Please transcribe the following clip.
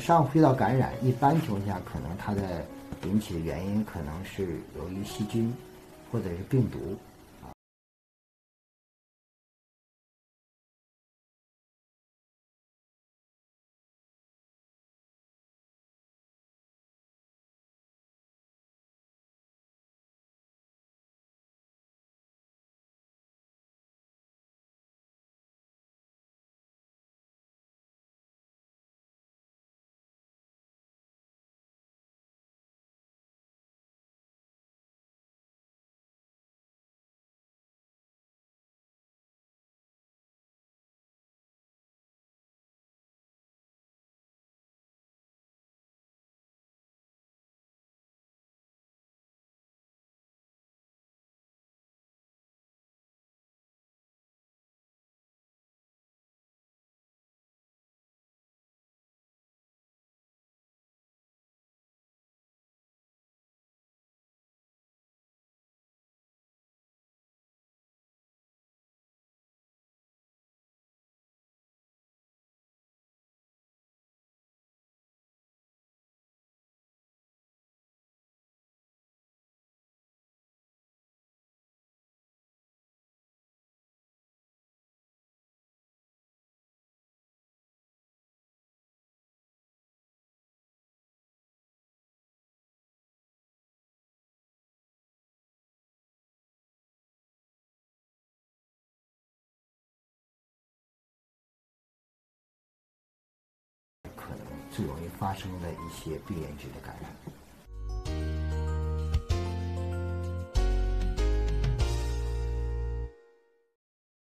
上呼吸道感染，一般情况下可能它的引起的原因可能是由于细菌或者是病毒。最容易发生的一些病原体的感染。